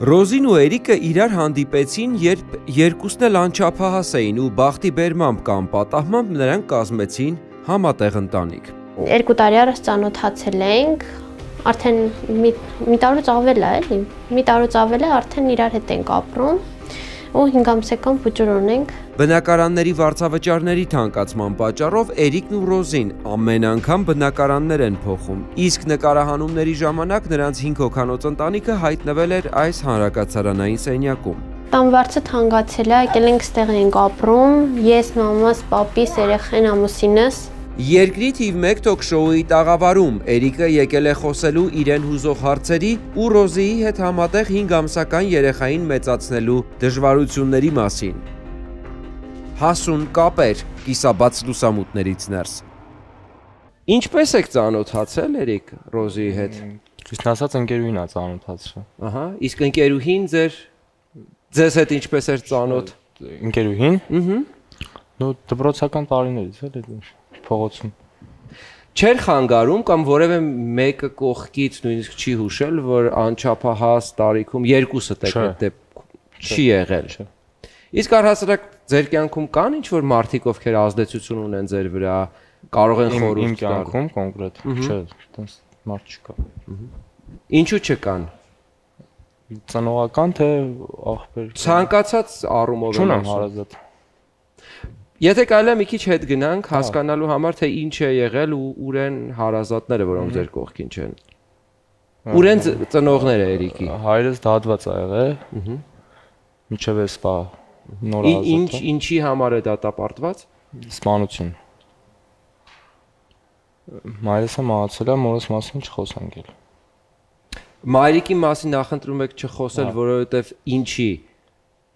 Ռոզին ու Էրիկը իրար հանդիպեցին, երբ երկուսն էլ անչափահաս էին ու բախտի բերմամբ կամ պատահմամբ նրանք կազմեցին համատեղ ընտանիք։ Երկու տարի առաջ ծանոթացել ենք, արդեն մի, մի տարուց ավել է, էլի։ Մի տարուց ավել է արդեն իրար հետ ենք ապրում ու 5 ամսական փուճուր ունենք։ Բնակարանների վարձավճարների թանկացման պատճառով Էրիկն ու Ռոզին ամեն անգամ բնակարաններ են փոխում։ Իսկ նկարահանումների ժամանակ նրանց 5 հոգանոց ընտանիքը հայտնվել էր այս հանրակացարանային սենյակում։ Տան վարձը թանկացել է, եկել ենք ստեղ ենք ապրում, ես, մամաս, պապիս, երեխեն, ամուսինս, Երկրի թիվ 1 թոք-շոուի տաղավարում Էրիկը եկել է խոսելու իրեն հուզող հարցերի ու Ռոզիի հետ համատեղ 5 ամսական երեխային մեծացնելու դժվարությունների մասին։ Հասուն կապեր կիսաբաց լուսամուտներից ներս։ Ինչպես եք ծանոթացել Էրիկ Ռոզիի հետ։ Ճիշտ ասած ընկերուհին է ծանոթացրել։ Ահա, իսկ ընկերուհին ձեր ձեզ հետ ինչպես էր ծանոթ։ Ընկերուհին։ Ահա։ Նո դպրոցական տարիներից էլ փողոցում։ Չեր խանգարում կամ որևէ մեկը կողքից նույնիսկ չի հուշել, որ անչափահաս տարիքում երկուսը տեք չի եղել։ Իսկ առհասարակ ձեր կյանքում կան ինչ որ մարդիկ ովքեր ազդեցություն ունեն ձեր վրա, կարող են խորհուրդ իմ կյանքում կոնկրետ, չէ, այդպես մարդ չկա։ Ինչու չկան։ Ծնողական թե ախպեր։ Ցանկացած առումով Չունեմ հարազատ։ Եթե կարելի է մի քիչ հետ գնանք հա։ հասկանալու համար թե ինչ է եղել ու ուր են հարազատները, որոնք ձեր կողքին չեն։ Ուր են ծնողները Էրիկի։ Հայրս դատված ա եղել։ Ահա։ Միջև է սպա նոր ազատ։ Ինչ ինչի համար է դատապարտված։ Սպանություն։ Մայրս է մահացել է, մորս մասին չխոսանք էլ։ Մայրիկի մասին նախընտրում եք չխոսել, որովհետև ինչի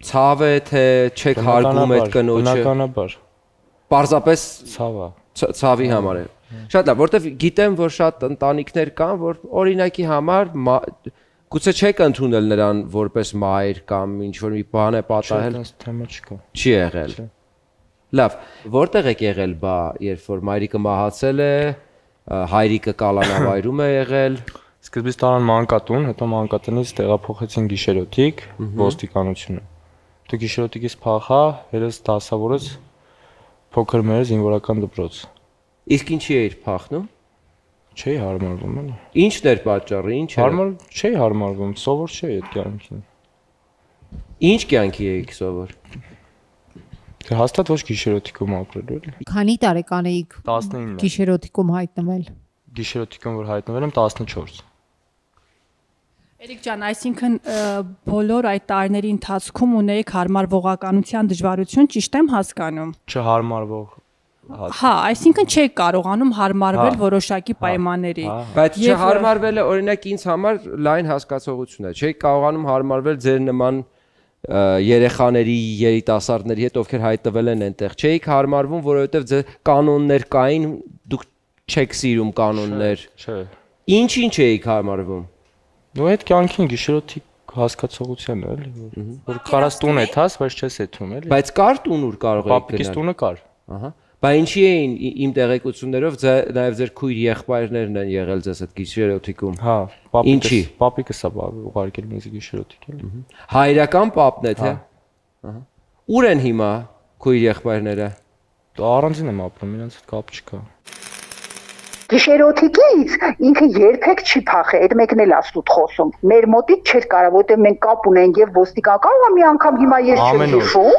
Ցավ է թե չեք հարգում այդ կնոջը։ Բնականաբար։ Պարզապես ցավ է։ Ցավի համար է։ Շատ լավ, որտեվ գիտեմ, որ շատ ընտանիքներ կան, որ օրինակի համար գուցե չեք ընդունել նրան որպես մայր կամ ինչ որ մի բան է պատահել։ Չէ, թեմա չկա։ Չի եղել։ Լավ, որտեղ եք եղել բա, երբ որ մայրիկը մահացել է, հայրիկը կալանավայրում է եղել։ Սկզբից տարան մանկատուն, հետո մանկատնից տեղափոխեցին գիշերօթիկ ոստիկանությունը Դու գիշերօթիկից փախա, երես դասավորեց փոքր մեր զինվորական դպրոց։ Իսկ ինչի էիր փախնում։ Չէի հարմարվում էլի։ Ինչն էր պատճառը, ինչ էր։ Հարմար չէի հարմարվում, սովոր չէի այդ կյանքին։ Ինչ կյանքի էիք սովոր։ Դե հաստատ ոչ գիշերօթիկում ապրելու էլի։ Քանի տարեկան էիք 19։ Գիշերօթիկում հայտնվել։ Գիշերօթիկում որ հայտնվել եմ 14։ Էրիկ ջան, այսինքն բոլոր այդ տարիների ընթացքում ունեիք հարմարվողականության դժվարություն, ճիշտ եմ հասկանում։ Չհարմարվող Հա, այսինքն չեք կարողանում հարմարվել հա, որոշակի հա, պայմանների։ հա, Բայց չհարմարվելը օրինակ ինձ համար լայն հասկացողություն է։ Չեք կարողանում հարմարվել ձեր նման երեխաների, երիտասարդների հետ, ովքեր հայտնվել են այնտեղ։ Չէիք հարմարվում, որովհետև ձեր կանոններ կային, դուք չեք սիրում կանոններ։ Չէ։ Ինչ-ինչ էիք հարմարվում։ Դու այդ կյանքին գիշերոթի հասկացողության է, էլի, որ որ կարաս տուն է թաս, բայց չես է թում, էլի։ Բայց կար տուն ուր կարող եք գնալ։ Պապիկիս տունը կար։ Ահա։ Բա ինչի էին իմ տեղեկություններով նաև ձեր քույր եղբայրներն են եղել ձեզ այդ գիշերոթիկում։ Հա, պապիկս, պապիկս է ուղարկել ինձ գիշերոթիկ էլի։ Հայրական պապն է թե։ հա։ Ահա։ Ուր են հիմա քույր եղբայրները։ Առանձին եմ ապրում, իրենց հետ կապ չկա։ Գիշերօթիկից ինքը երբեք չի փախե, այդ մեկն էլ աստուտ խոսում։ Մեր մոտից չէր կարող, որտեղ մենք կապ ունենք եւ ոստիկան կարող է մի անգամ հիմա ես չեմ հիշում,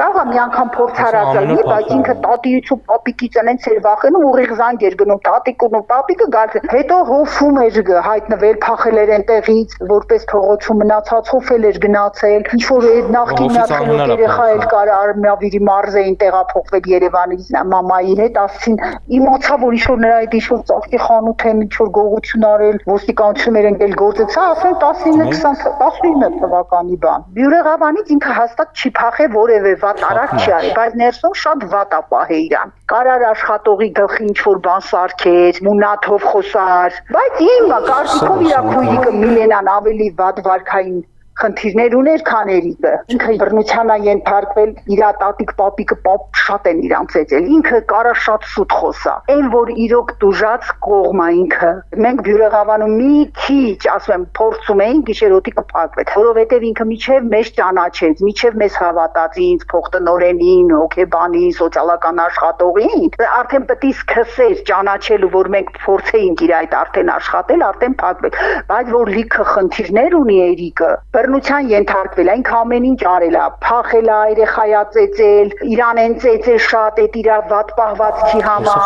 կարող է մի անգամ փորձարած լինի, բայց ինքը տատիից ու պապիկից անեն ծեր վախենում ուղիղ զանգ էր գնում տատիկուն ու պապիկը գալիս։ Հետո հոֆում էր հայտնվել, փախել էր այնտեղից, որպես փողոցում մնացած հոֆել էր գնացել։ Ինչ որ այդ նախկին նախկին երեխա էլ կար Արմավիրի մարզեին տեղափոխվել Երևանից մամայի հետ, ասին իմացա որ ինչ որ նրա այդ ինչ որ ծաղկի խանութ են ինչ որ գողություն արել, ոստիկանություններ են գել գործեցա, ասեն 19-20 19 թվականի բան։ Բյուրեղավանից ինքը հաստատ չի փախե որևէ վատ արած չի արել, բայց ներսում շատ վատ է պահե իրան։ Կարար աշխատողի գլխի ինչ որ բան սարքեր, մունաթով խոսար, բայց իմ կարծիքով իր քույրիկը Միլենան ավելի վատ վարկային խնդիրներ ուներ քաներիկը։ Ինքը բռնության է ենթարկվել, իր տատիկ պապիկը պապ շատ են իրան ծեծել։ Ինքը կարա շատ սուտ խոսա։ Այն որ իրոք դուժած կողմա ինքը։ Մենք բյուրեղավանում մի քիչ, ասում եմ, փորձում էին գիշերոտիկը փակվել, որովհետև ինքը միջև մեզ ճանաչեց, միջև մեզ հավատաց ինձ փոխտնօրենին, հոգեբանին, սոցիալական աշխատողին, արդեն պետք է սկսեր ճանաչելու, որ մենք փորձեինք իր այդ արդեն աշխատել, արդեն փակվել, բայց որ լիքը խնդիրներ ունի Էրիկը, բռնության ենթարկվել, այն ամեն ինչ արել է, փախել է, երեխայա ծեծել, իրան են ծեծել շատ, այդ իր վատ պահվածքի համար,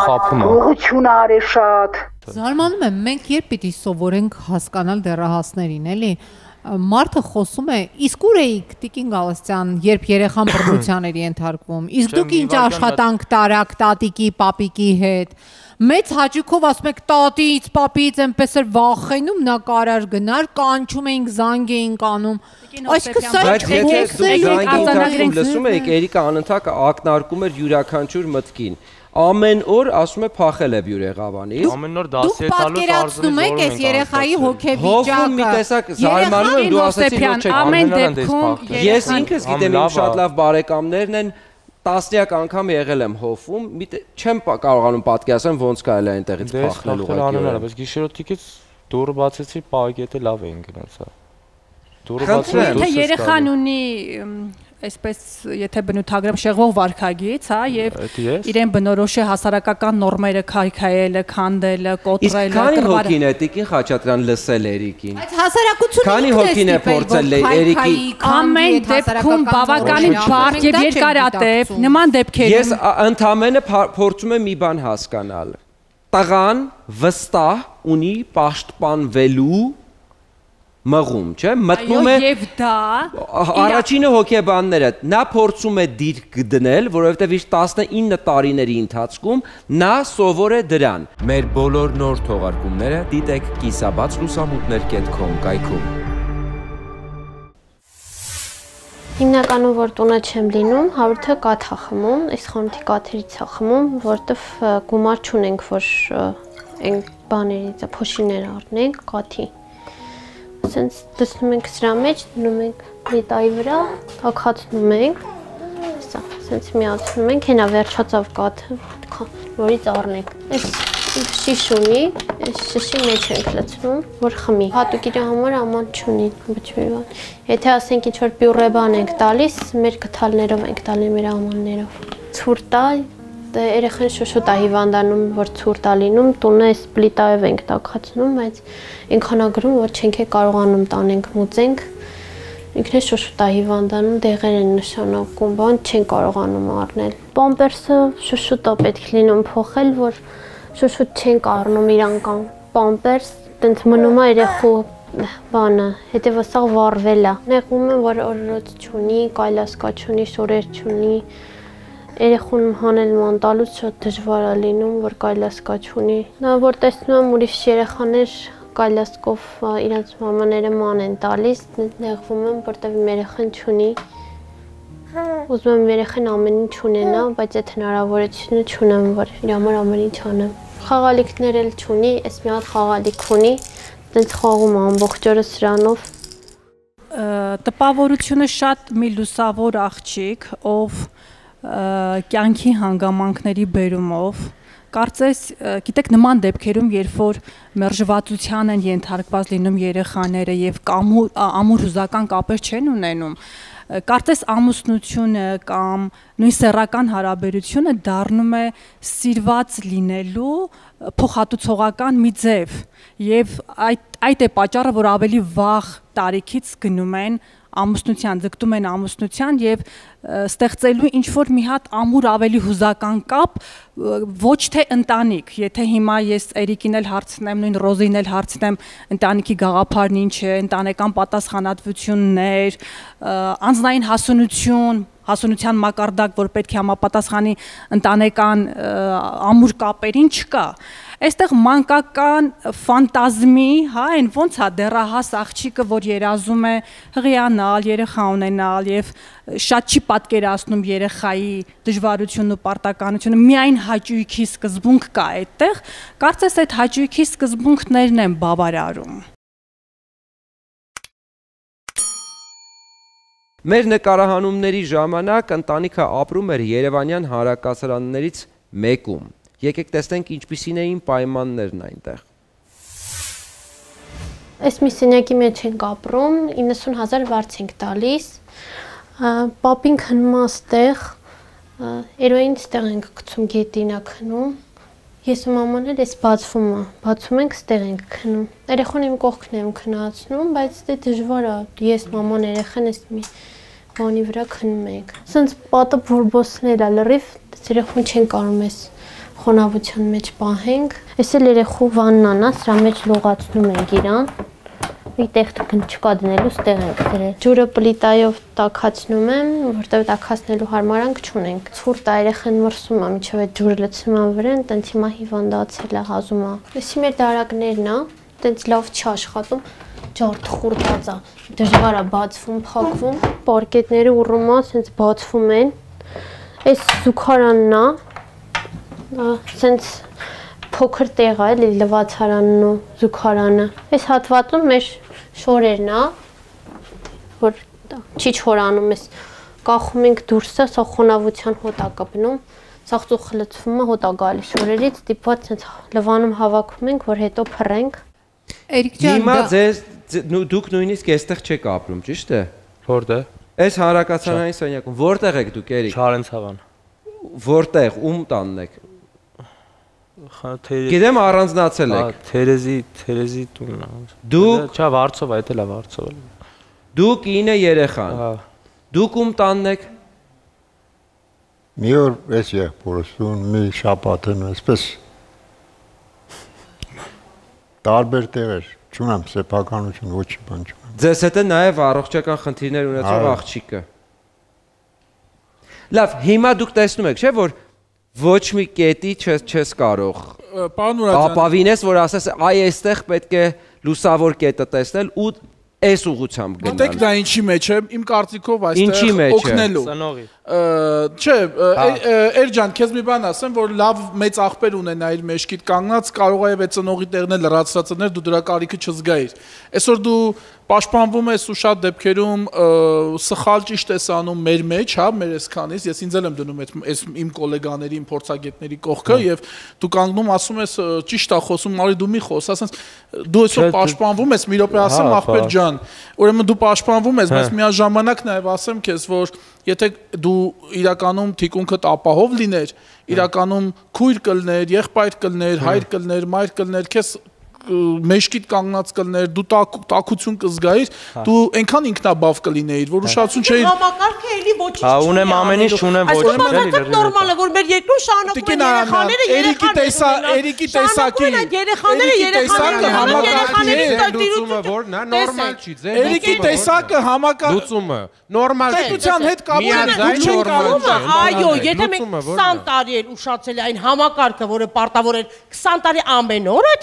գողություն արել շատ։ Զարմանում եմ, մենք երբ պիտի սովորենք հասկանալ դեռահասներին, էլի, Մարդը խոսում է, իսկ ուր էիք Տիկին Գալստյան, երբ երեխան բռնության էր ենթարկվում։ Իսկ դուք ինչ աշխատանք տարակ տատիկի, պապիկի հետ։ Մեծ հաճույքով ասում եք տատից, պապից այնպես էր վախենում, նա կարար գնար, կանչում էինք, զանգ էինք անում։ Այսինքն սա դուք լսում եք, Էրիկա անընդհատ ակնարկում էր յուրաքանչյուր մտքին ամեն օր ասում է փախել է բյուրեղավանից։ Ամեն օր դասի է տալու արզում եք այս երեխայի հոգեվիճակը։ Հոգում մի տեսակ զարմանում եմ դու ասացի որ չեք ամեն դեպքում ես ինքս գիտեմ իմ շատ լավ բարեկամներն են տասնյակ անգամ եղել եմ հոֆում, մի չեմ կարողանում պատկերացնել ոնց կարելի է այնտեղից փախնել ուղղակի։ Բայց գիշերօթիկից դուրը բացեցի, պահակետը լավ էին գնացա։ Դուրը բացեցի։ Եթե երեխան ունի այսպես եթե բնութագրեմ շեղվող վարքագիծ, հա, եւ իրեն բնորոշ է հասարակական նորմերը քայքայելը, քանդելը, կոտրելը, Իսկ քանի հոգին է Տիկին Խաչատրյան լսել Էրիկին։ Բայց հասարակությունը քանի հոգին է փորձել Էրիկի ամեն դեպքում բավականին բարդ եւ երկարատև նման դեպքերում Ես ընդամենը փորձում եմ մի բան հասկանալ։ Տղան վստահ ունի պաշտպանվելու մղում, չէ՞, մտնում է Եվ դա առաջինը հոգեբանները նա փորձում է դիրք դնել, որովհետև իր 19 տարիների ընթացքում նա սովոր է դրան։ Մեր բոլոր նոր թողարկումները դիտեք կիսաբաց լուսամուտներ.com կայքում։ Հիմնականում որ տունը չեմ լինում, հարութը կաթ է խմում, այս խանութի կաթերից է խմում, որտեվ գումար չունենք, որ այն բաներից, փոշիներ առնենք կաթի սենց դսնում ենք սրա մեջ, դնում ենք լիտայի վրա, թաքացնում ենք։ Սա, սենց միացնում ենք, հենա վերջացավ կաթը, նորից առնենք։ Այս շիշ ունի, այս շշի մեջ ենք լցնում, որ խմի։ Հատուկ իր համար աման չունի, բջվի բան։ Եթե ասենք ինչ որ պյուրե բան ենք տալիս, մեր կթալներով ենք տալի մեր ամաններով։ Ցուրտ է, դե երեխան շոշոտ է հիվանդանում, որ ցուրտ է լինում, տունը այս պլիտայով ենք տակացնում, բայց ինքան ագրում, որ չենք է կարողանում տանենք, մուծենք։ Ինքն է շոշոտ է հիվանդանում, դեղեր են նշանակում, բան չեն կարողանում առնել։ Պամպերսը շոշոտ է պետք լինում փոխել, որ շոշոտ չենք առնում իրան կամ պամպերս, տենց մնում է երեխու բանը, հետևը սա վառվել է։ Նեղում եմ, որ օրորոց չունի, կայլասկա չունի, շորեր չունի, երեխուն հանել ման տալուց շատ դժվար է լինում, որ կայլասկա չունի։ Նա որ տեսնում եմ ուրիշ երեխաներ կայլասկով իրենց մամաները ման են տալիս, նեղվում եմ, որտեղ իմ երեխան չունի։ Ուզում եմ երեխան ամեն ինչ ունենա, բայց այդ հնարավորությունը չունեմ, որ իր համար ամեն ինչ անեմ։ Խաղալիքներ էլ չունի, այս մի հատ խաղալիք ունի, դենց խաղում ամբողջ օրը սրանով տպավորությունը շատ մի լուսավոր աղջիկ, ով կյանքի հանգամանքների բերումով կարծես գիտեք նման դեպքերում երբ որ մերժվածության են ենթարկված լինում երեխաները եւ կամուր ամուր հուզական կապեր չեն ունենում կարծես ամուսնությունը կամ նույն սեռական հարաբերությունը դառնում է սիրված լինելու փոխհատուցողական մի ձև եւ այդ այդ է պատճառը որ ավելի վաղ տարիքից գնում են ամուսնության, ձգտում են ամուսնության եւ ստեղծելու ինչ որ մի հատ ամուր ավելի հուզական կապ ոչ թե ընտանիք, եթե հիմա ես Էրիկին էլ հարցնեմ, նույն Ռոզին էլ հարցնեմ, ընտանիքի գաղափարն ինչ է, ընտանեկան պատասխանատվություններ, անձնային հասունություն, հասունության մակարդակ, որ պետք է համապատասխանի ընտանեկան ամուր կապերին չկա այստեղ մանկական ֆանտազմի, հա, այն ոնց է դեռահաս աղջիկը, որ երազում է հղիանալ, երեխա ունենալ եւ շատ չի պատկերացնում երեխայի դժվարությունն ու պարտականությունը, միայն հաճույքի սկզբունք կա այդտեղ, կարծես այդ հաճույքի սկզբունքներն են բավարարում։ Մեր նկարահանումների ժամանակ ընտանիքը ապրում էր Երևանյան հարակասարաններից մեկում։ Եկեք տեսնենք ինչպիսին էին պայմաններն այնտեղ։ Այս մի սենյակի մեջ ենք ապրում, 90000 վարձ ենք տալիս։ Պապին քնում է ստեղ, երոին ստեղ ենք գցում գետինա քնում։ Ես ու մաման էլ էս բացվում է, բացում ենք ստեղ ենք քնում։ Երեխան իմ կողքն եմ քնացնում, բայց դե դժվար է։ Ես մաման երեխան էս մի բանի վրա քնում ենք։ Սենց պատը որբոսներ է լրիվ, երեխուն չեն կարող էս խոնավության մեջ պահենք։ Էս էլ երեխու վաննան է, սրա մեջ լողացնում ենք իրան։ Մի տեղ չկա դնելու, ստեղ ենք դրել։ Ջուրը պլիտայով տաքացնում եմ, որտեղ տաքացնելու հարմարանք չունենք։ Ցուրտ է երեխան մրսում է, միջև այդ ջուրը լցնում է վրան, տենց հիմա հիվանդացել է, հազում է։ Էսի մեր դարակներն է, տենց լավ չի աշխատում ջարդ խուրտած է դժվար է բացվում, փակվում, պարկետները ուռում է, ասենց բացվում են։ Այս զուգարանն է, ասենց փոքր տեղ է, էլի լվացարանն ու զուգարանը։ Այս հատվածում մեր շորերն է, որ չի չորանում էս կախում ենք դուրսը, սա խոնավության հոտ է կպնում, սաղցու խլծվում է հոտ է գալիս շորերից, դիպված sense լվանում հավաքում ենք, որ հետո փռենք։ Էրիկ ջան, Հիմա ձեզ դուք նույնիսկ այստեղ չեք ապրում, ճիշտ է։ Որտե՞ղ։ Այս հարակացանային սենյակում որտեղ եք դուք Էրիկ։ Չարենցավան։ Որտեղ, ում տանն եք։ Թերեզի։ Գիտեմ առանձնացել եք։ Թերեզի, Թերեզի տունն է։ Դուք Չա Վարչով, այդ էլ է Վարչով։ դուք ինը երեխան։ Հա։ Դուք ում տանն եք։ Մի օր էս եղբորս տուն մի շաբաթն այսպես տարբեր տեղեր չունեմ սեփականություն ոչ բան չունեմ։ Ձեզ հետ է նաև առողջական խնդիրներ ունեցող աղջիկը։ Լավ, հիմա դուք տեսնում եք, չէ՞ որ ոչ մի կետի չես չես կարող Պարոն Մուրադյան, ապավինես, որ ասես այ այստեղ պետք է լուսավոր կետը տեսնել ու այս ուղությամբ գիտեք գնալ։ դա ինչի մեջ է, իմ կարծիքով այստեղ օգնելու։ Ծնողի։ Չէ, Էրջան, քեզ մի բան ասեմ, որ լավ մեծ աղբեր ունենա իր մեջքիդ կանգնած, կարող է այդ ծնողի տեղն էլ լրացրածներ, դու դրա կարիքը չզգայիր։ Այսօր դու պաշտպանվում ես ու շատ դեպքերում սխալ ճիշտ ես անում մեր մեջ, հա, մեր այսքանից, ես ինձ էլ եմ դնում այդ այս իմ գոլեգաների, իմ փորձագետների կողքը եւ դու կանգնում ասում ես ճիշտ է խոսում, մարի դու մի խոս, ասես դու այսօր պաշտպանվում ես, մի րոպե ասեմ Հա, աղբեր հա։ ջան, ուրեմն դու պաշտպանվում ես, բայց Հա։ միաժամանակ նաև ասեմ քեզ, որ եթե դու իրականում թիկունքդ ապահով լիներ, իրականում քույր կլներ, եղբայր կլներ, հայր կլներ, մայր կլներ, քեզ մեջքիդ կանգնած կլներ, դու տակ, տակություն կզգայիր, դու այնքան ինքնաբավ կլինեիր, որ ուշադրություն չէիր համակարգը էլի ոչինչ Հա, ունեմ ամեն ինչ, չունեմ ոչինչ, էլի, լրիվ նորմալ է, որ մեր երկրում շարունակում են Արամյան, երեխաները, երեխաները, Հիմա որ Էրիկը շփման հմտություն ունի, լուծումը դրա որն է։ Այո, եթե մենք 20 տարի էլ ուշացել է այն համակարգը, որը պարտավոր էր 20 տարի ամեն օր այդ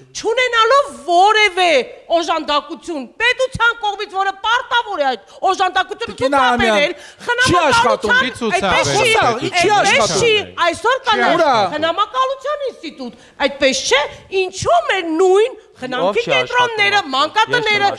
չունենալով որևէ օժանդակություն, պետության կողմից, որը պարտավոր է այդ օժանդակությունը Արամյան, չի աշխատում, չի ցուցաբերել, չի այսօր կա Ուրա։ խնամակալության ինստիտուտ, այդպես չէ, ինչու մեր նույն խնամքի կենտրոնները, մանկատները,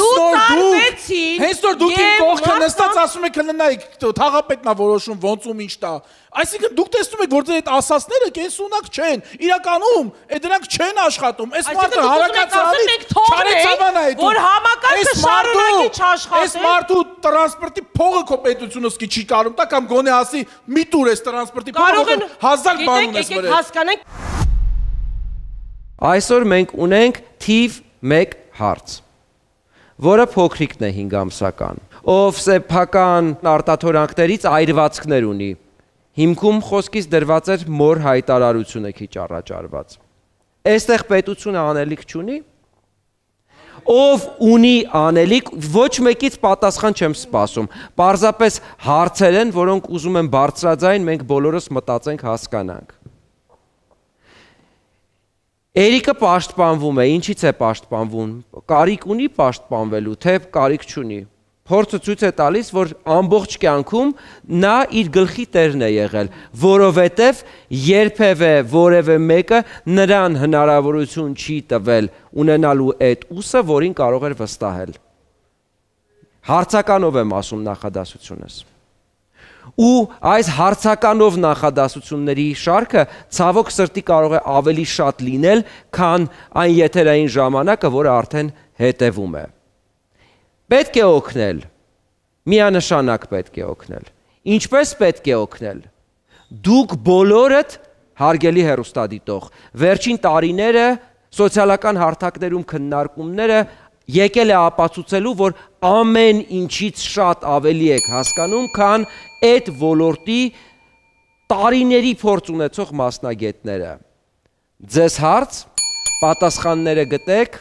նոր դուք, լուծարվեցին հենց նոր դուք իմ կողքը նստած ասում եք հնայք թաղապետն է որոշում ոնց ում ինչ տա։ Այսինքն դուք տեսնում եք, որ ձեր այդ ասածները կենսունակ չեն։ Իրականում այդ դրանք չեն աշխատում։ Այս մարդը ասել, մենք թողնենք, որ համակարգը շարունակի չաշխատել։ Այս մարդու տրանսպորտի փողը քո պետությունը սկի չի կարում տա կամ գոնե ասի մի տուր այս տրանսպորտի փողը են հազար բան գիտեք, ունես եկեք վրա։ հասկանանք Այսօր մենք ունենք թիվ 1 հարց, որը փոքրիկն է 5 ամսական, ով սեփական արտաթորանքներից այրվածքներ ունի։ Հիմքում խոսքից դրված էր մոր հայտարարությունը քիչ առաջարված։ Այստեղ պետությունը անելիք չունի։ Ով ունի անելիք, ոչ մեկից պատասխան չեմ սպասում։ Պարզապես հարցեր են, որոնք ուզում են բարձրաձայն մենք բոլորս մտածենք հասկանանք։ Էրիկը պաշտպանվում է, ինչից է պաշտպանվում։ Կարիք ունի պաշտպանվելու, թե կարիք չունի։ Փորձը ցույց է տալիս, որ ամբողջ կյանքում նա իր գլխի տերն է եղել, որովհետև երբևէ որևէ մեկը նրան հնարավորություն չի տվել ունենալու այդ ուսը, որին կարող էր վստահել։ Հարցականով եմ ասում նախադասությունս ու այս հարցականով նախադասությունների շարքը ցավոք սրտի կարող է ավելի շատ լինել, քան այն եթերային ժամանակը, որը արդեն հետևում է։ Պետք է օգնել։ Միանշանակ պետք է օգնել։ Ինչպես պետք է օգնել։ Դուք բոլորդ հարգելի հերոստադիտող, վերջին տարիները սոցիալական հարթակներում քննարկումները եկել է ապացուցելու, որ ամեն ինչից շատ ավելի եք հասկանում, քան այդ ոլորտի տարիների փորձ ունեցող մասնագետները։ Ձեզ հարց, պատասխանները գտեք,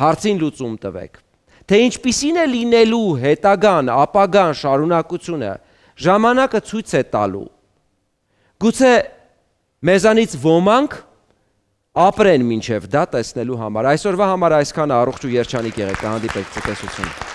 հարցին լուծում տվեք։ Թե ինչպիսին է լինելու հետագան, ապագան, շարունակությունը, ժամանակը ցույց է տալու։ Գուցե մեզանից ոմանք ապրեն մինչև դա տեսնելու համար։ Այսօրվա համար այսքանը առողջ ու երջանիկ եղեք, հանդիպեք ցտեսություն։